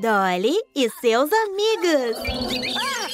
Dolly e seus amigos. You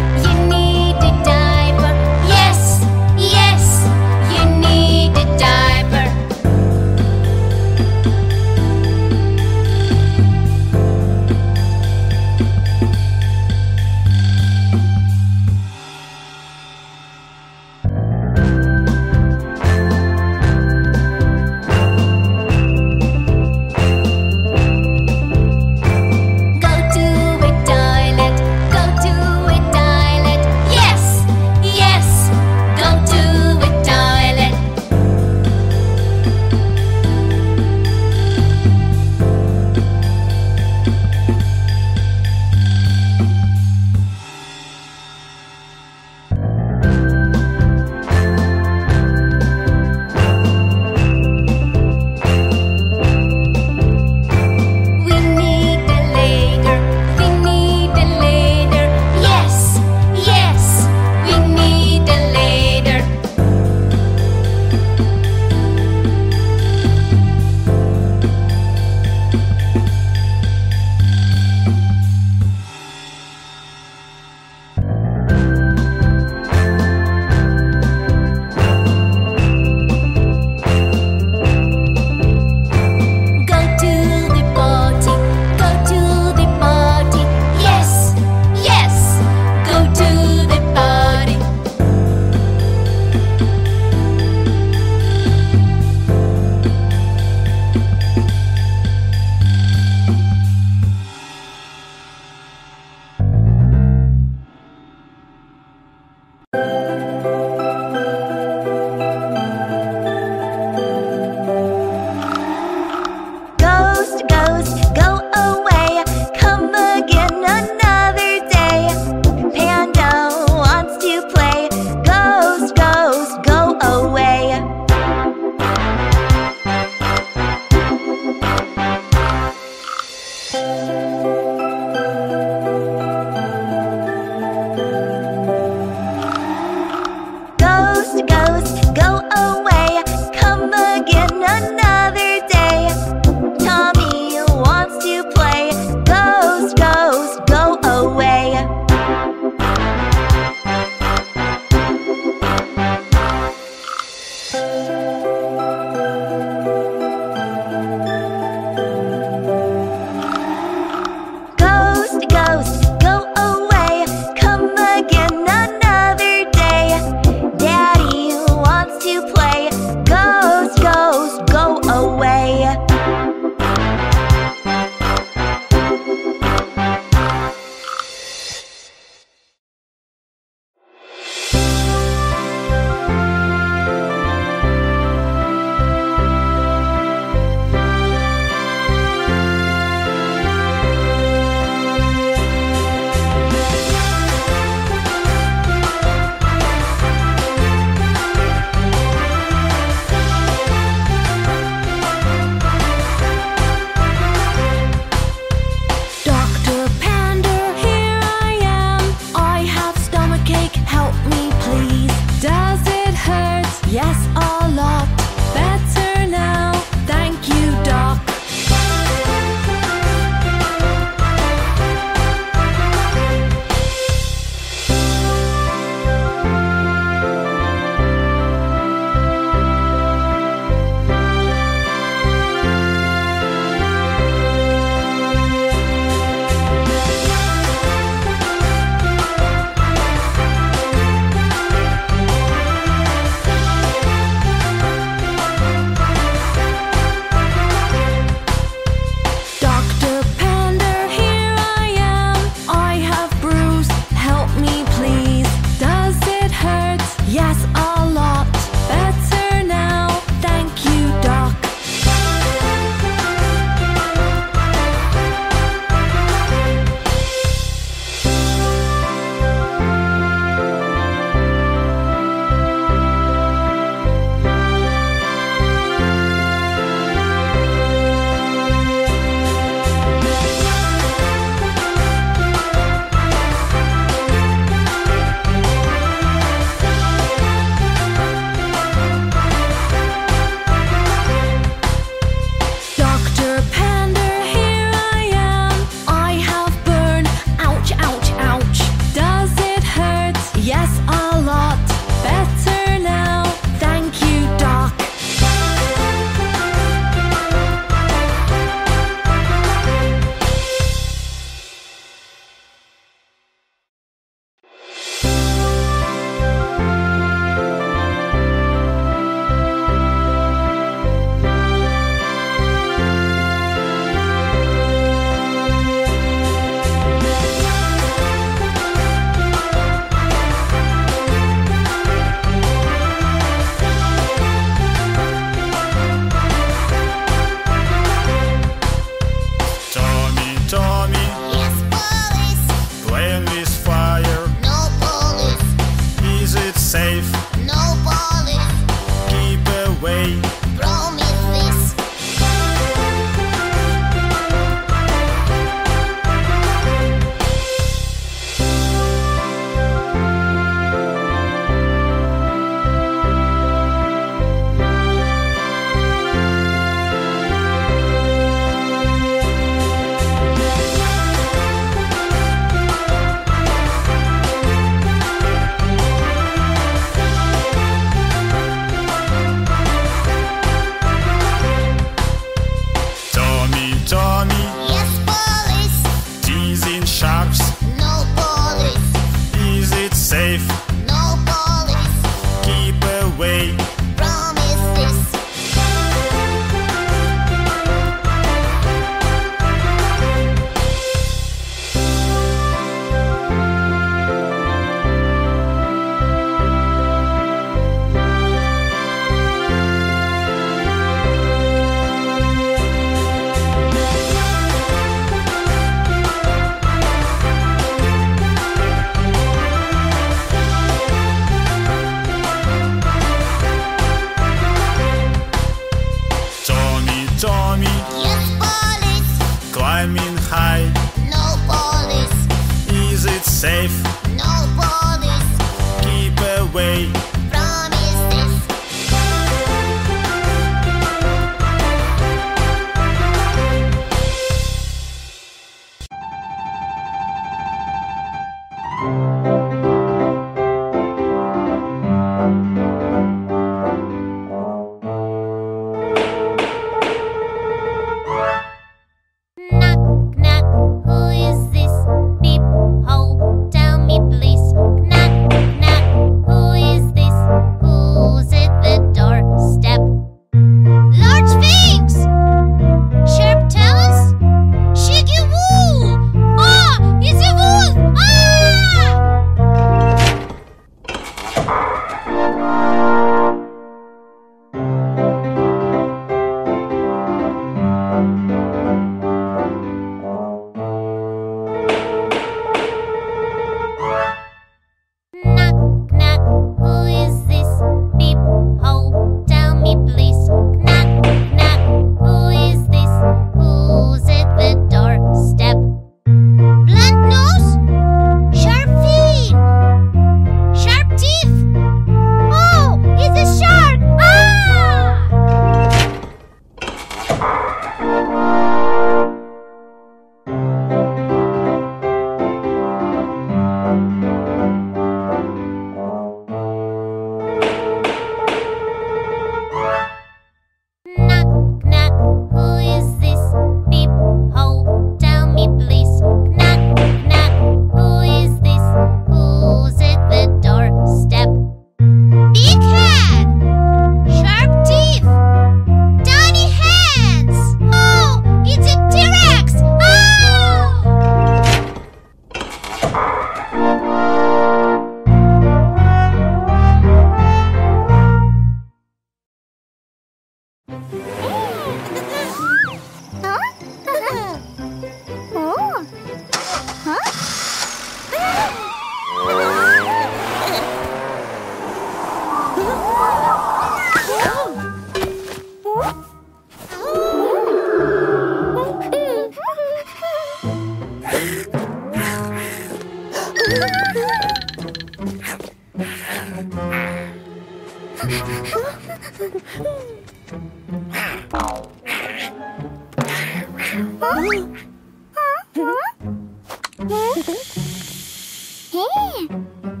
Yeah.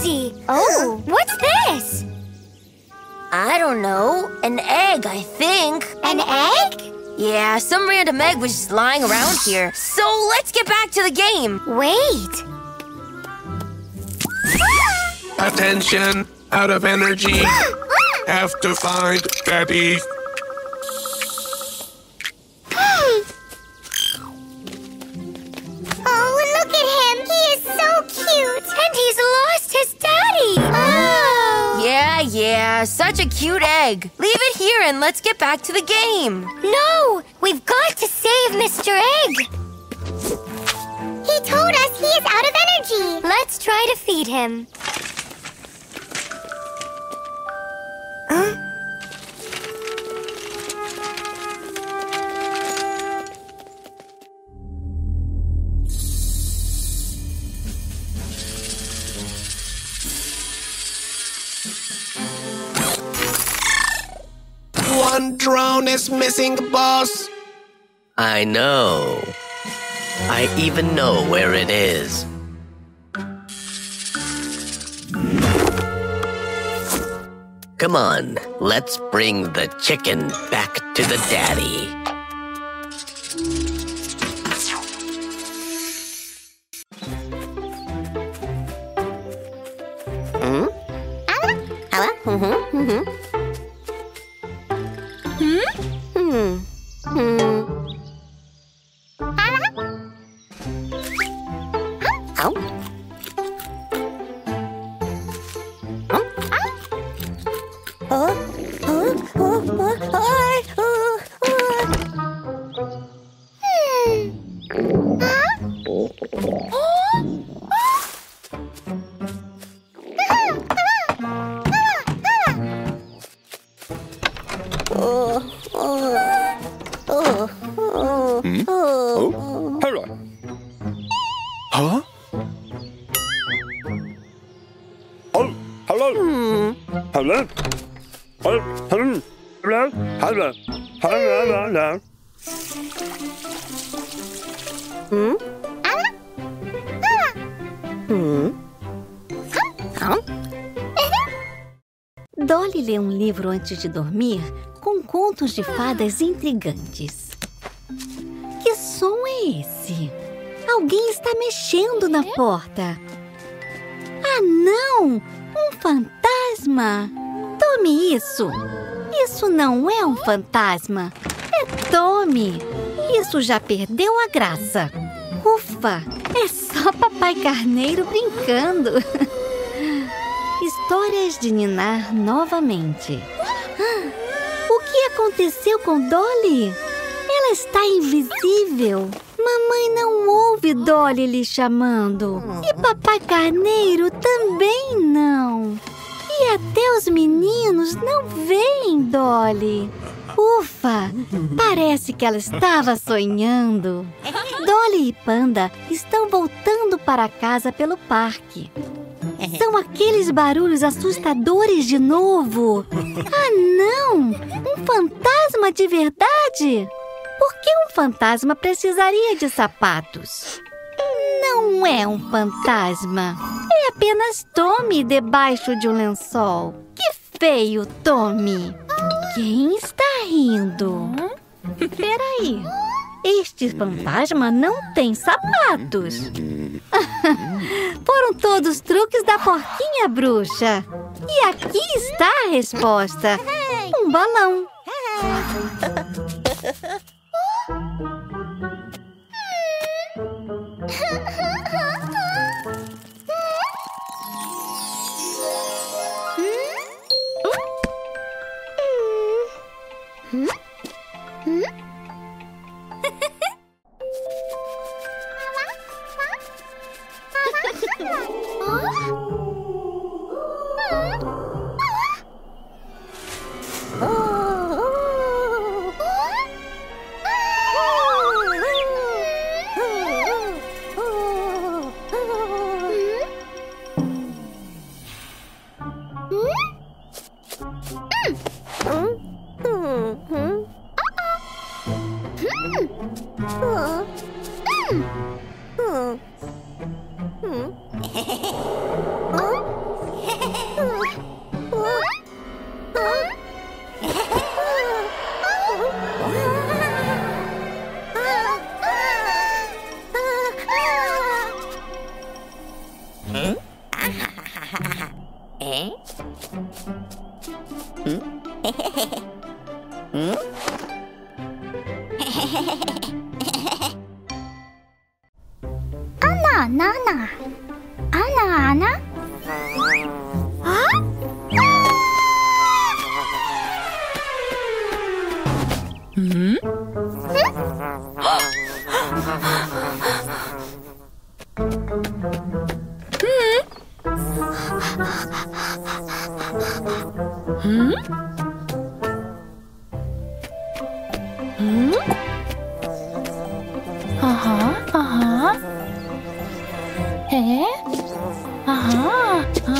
Clumsy? Oh, what's this? I don't know. An egg, I think. An egg? Yeah, some random egg was just lying around here. So let's get back to the game. Wait. Attention, out of energy. Have to find Daddy. Cute egg. Leave it here and let's get back to the game. No, we've got to save Mr. Egg. He told us he is out of energy. Let's try to feed him. Is missing, boss. I know. I even know where it is. Come on, let's bring the chicken back to the daddy. Hello. Huh? Oh, hello. Hello. Oh, hello. Hello. Hello. Hello. Hello. Dolly lê um livro antes de dormir com contos de fadas intrigantes. Alguém está mexendo na porta. Ah, não! Um fantasma! Tome isso! Isso não é um fantasma! É Tome! Isso já perdeu a graça! Ufa! É só Papai Carneiro brincando! Histórias de Ninar novamente. Ah, O que aconteceu com Dolly? Ela está invisível. Mamãe não ouve Dolly lhe chamando. E Papai Carneiro também não. E até os meninos não veem Dolly. Ufa! Parece que ela estava sonhando. Dolly e Panda estão voltando para casa pelo parque. São aqueles barulhos assustadores de novo. Ah, não! Um fantasma de verdade? Por que um fantasma precisaria de sapatos? Não é um fantasma. É apenas Tommy debaixo de um lençol. Que feio, Tommy! Quem está rindo? Peraí. Este fantasma não tem sapatos. Foram todos truques da porquinha bruxa. E aqui está a resposta: um balão. है? हाँ हाँ।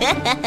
Mm-hmm.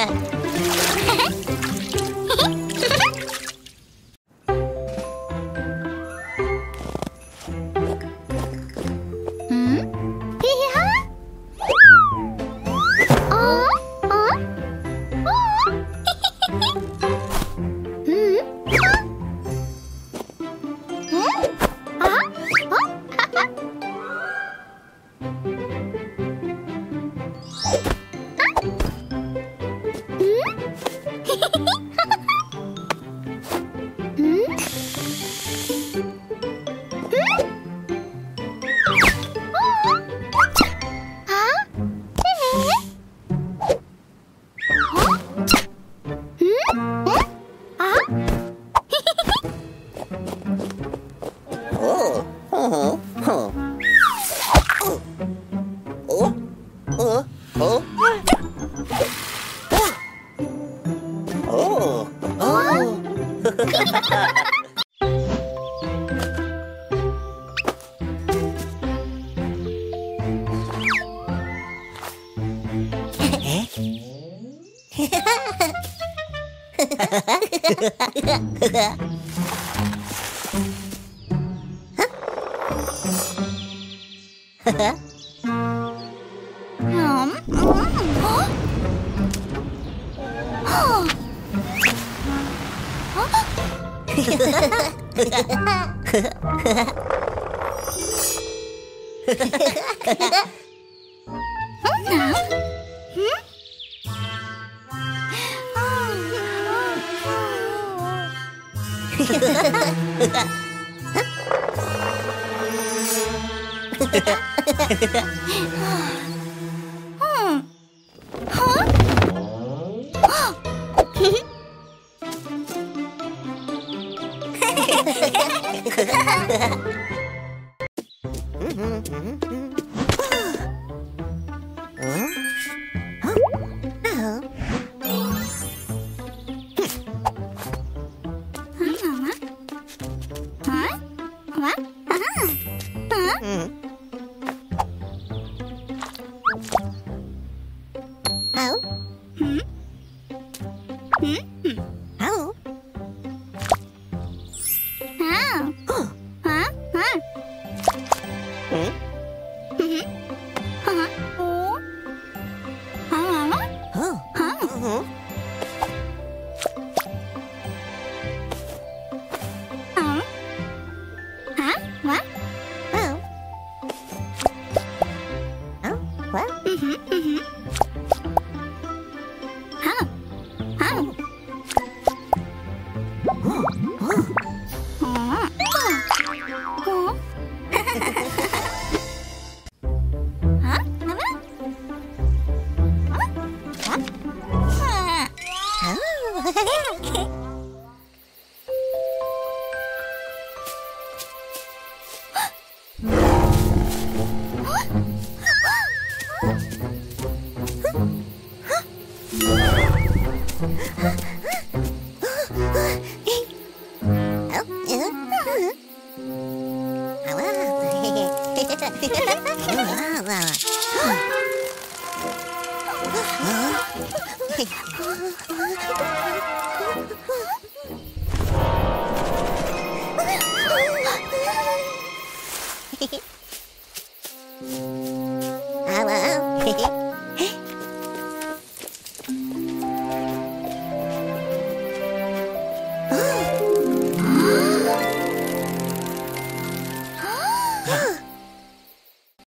Ha ha ha! 哈哈哈はは tomorrow.